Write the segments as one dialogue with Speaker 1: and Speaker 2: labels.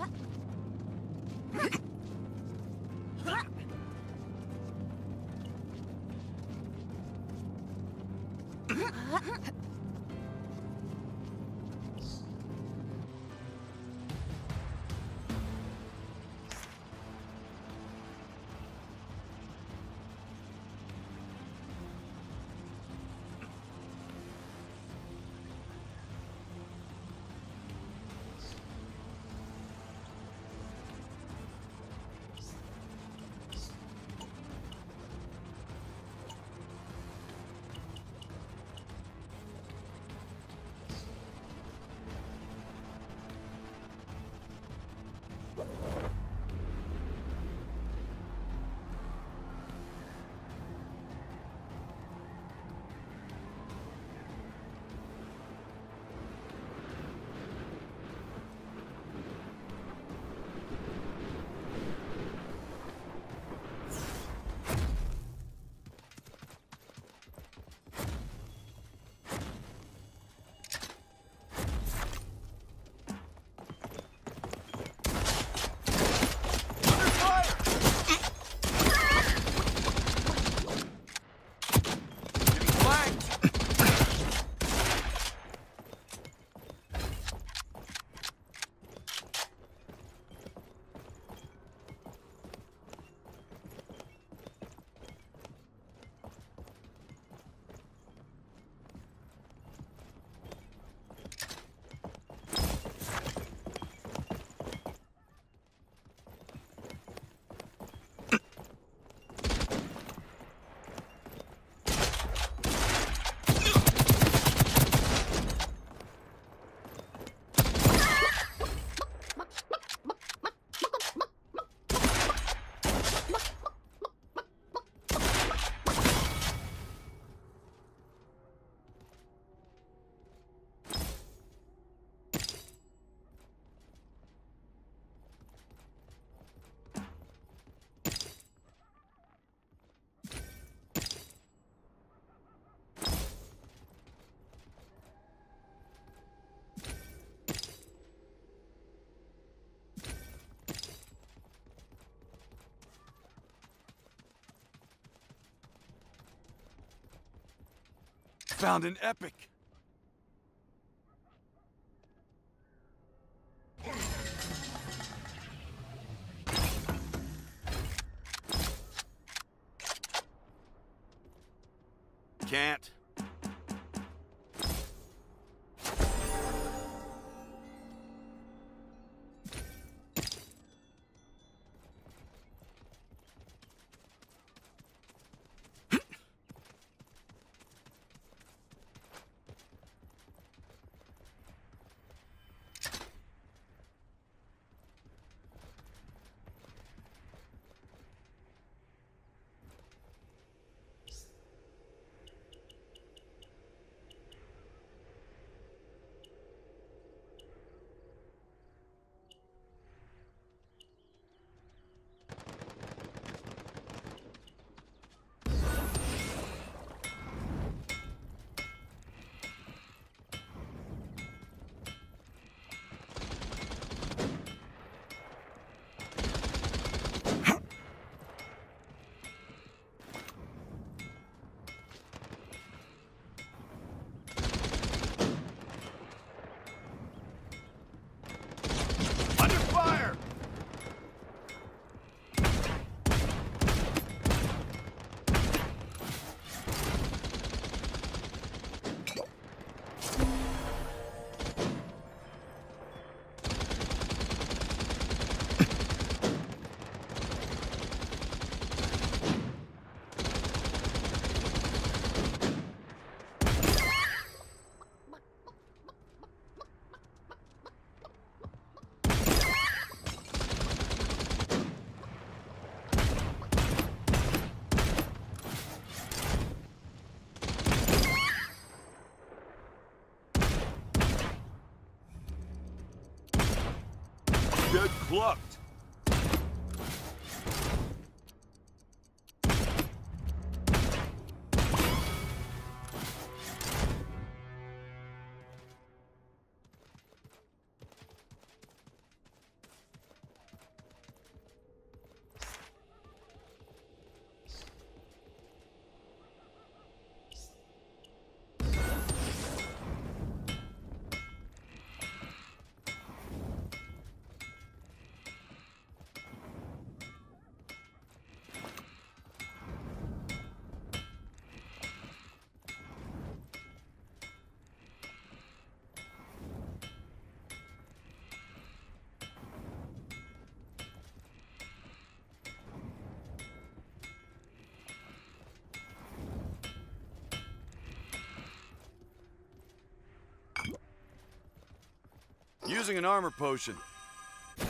Speaker 1: Huh? Found an epic! Can't. Good plucked. Using an armor potion.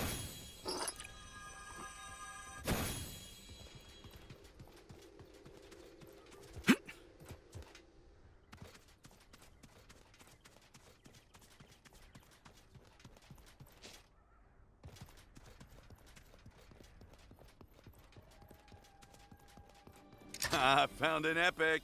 Speaker 1: I found an epic.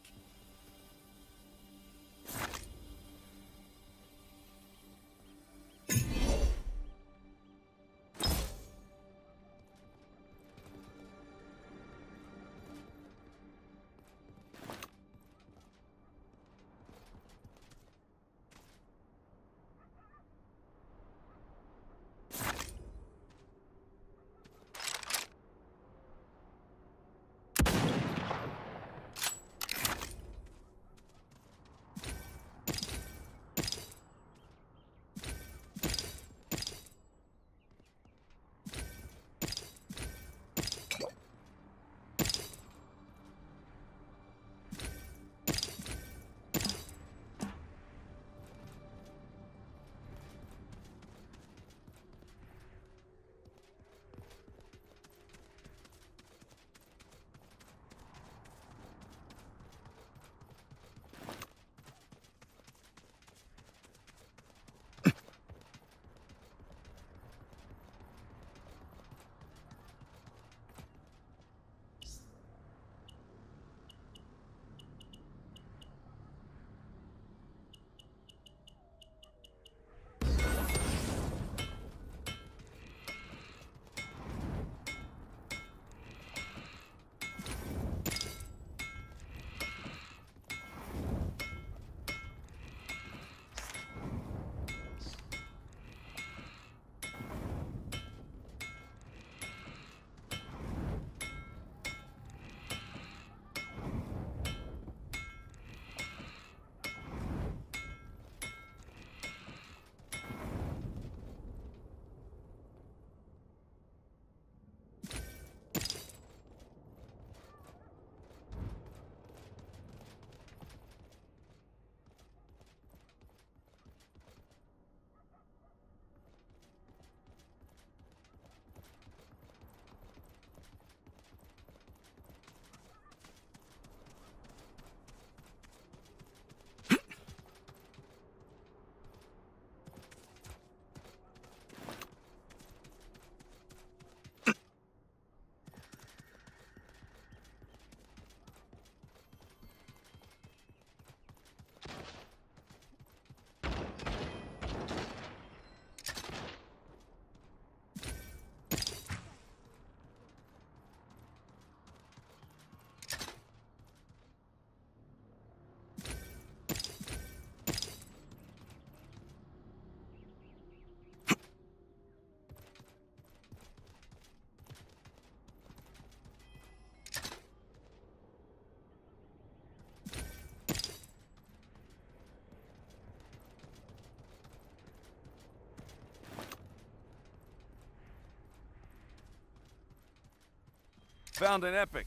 Speaker 1: Found an epic.